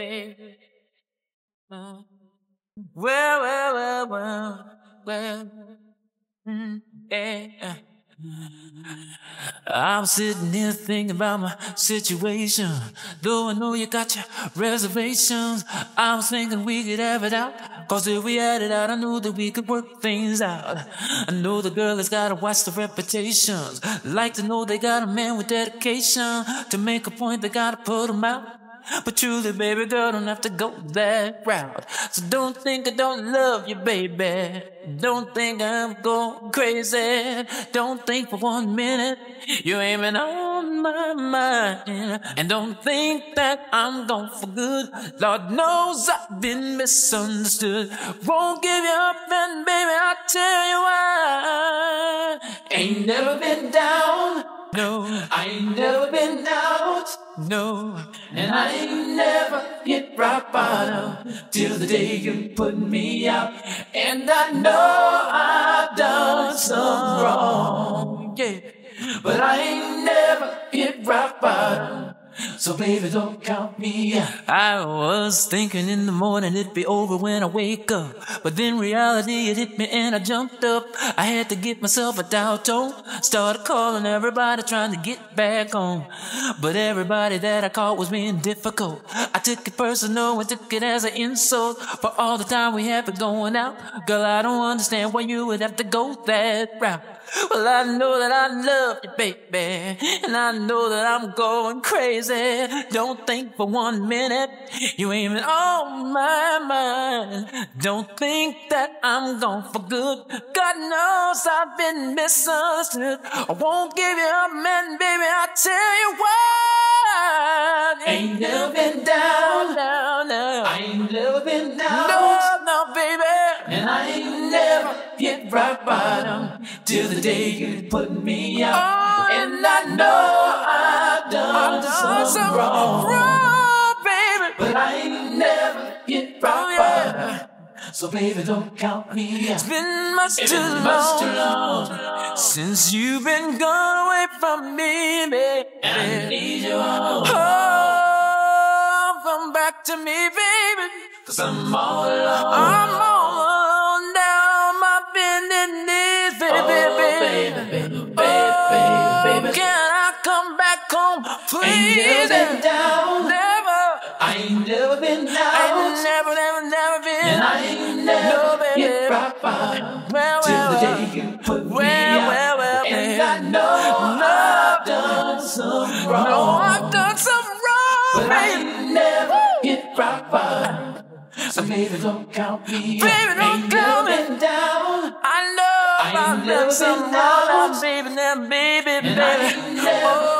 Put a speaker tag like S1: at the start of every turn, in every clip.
S1: baby. Well, well, well, well, well. Mm, yeah. I'm sitting here thinking about my situation. Though I know you got your reservations, I was thinking we could have it out. Cause if we had it out, I knew that we could work things out. I know the girl has gotta watch the reputations. Like to know they got a man with dedication. To make a point, they gotta put him out. But truly, baby girl, don't have to go that route. So don't think I don't love you, baby. Don't think I'm going crazy. Don't think for one minute you're aiming on my mind. And don't think that I'm gone for good. Lord knows I've been misunderstood. Won't give you up, and baby, I'll tell you why. Ain't never been down. No, I ain't never been out. No, and I ain't never hit rock bottom till the day you put me out. And I know I've done some wrong, yeah, but I ain't So baby, don't count me out. I was thinking in the morning it'd be over when I wake up. But then reality it hit me and I jumped up. I had to get myself a dial tone. Oh. Started calling everybody trying to get back home. But everybody that I called was being difficult. I took it personal and took it as an insult for all the time we had been going out. Girl, I don't understand why you would have to go that route. Well, I know that I love you, baby, and I know that I'm going crazy. Don't think for one minute you ain't even on my mind. Don't think that I'm gone for good. God knows I've been misunderstood. I won't give you up, man, baby. I'll tell you what. Ain't never been down, no, no. I ain't never been down, no, no, baby. And I ain't never hit rock bottom till the day you put me out. Oh, and I know I've done, done some, wrong, wrong, baby. But I ain't never hit rock oh, yeah. So baby, don't count me out. It's been much, it's too, been much too long since you've been gone away from me, baby. And I need you all. Oh, come back to me, baby. Cause I'm all alone. I'm please? Ain't never been down. Never. I ain't never been down. I ain't never, never, never been. And I ain't never no, hit rock bottom. Well, well, till the day you put well, me out. Well, well, and. I know no, I've done some wrong. No, I've done some wrong, but baby. I ain't never hit rock bottom. So baby, don't count me Baby, don't ain't count me down. I know I ain't never been down. Baby, now, baby, and baby. Oh, baby,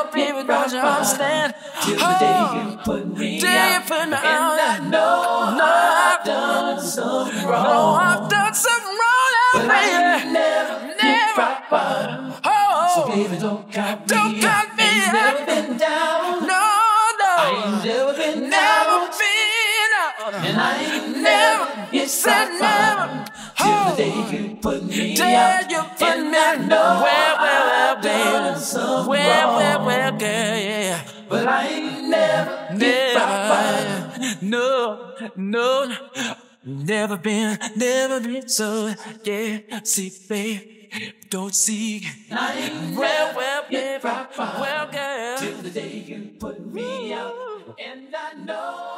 S1: don't you understand? Till the day you oh, put me day out. You put me and out. I know no, I've done some wrong. No, I've done something wrong, but baby. I ain't never, never. rock bottom. Oh, so baby, don't count me Don't count me Ain't never been down. No, no. I ain't never been never down. And I ain't never, you said never. Till the oh. day you put me out. you put and me I know well, well, well, baby. Well, well, well, girl. But I ain't never, never, no, no, never been, never been so, yeah. See, babe, don't see. I ain't well, well, baby, well, girl. Till the day you put me out, and I know.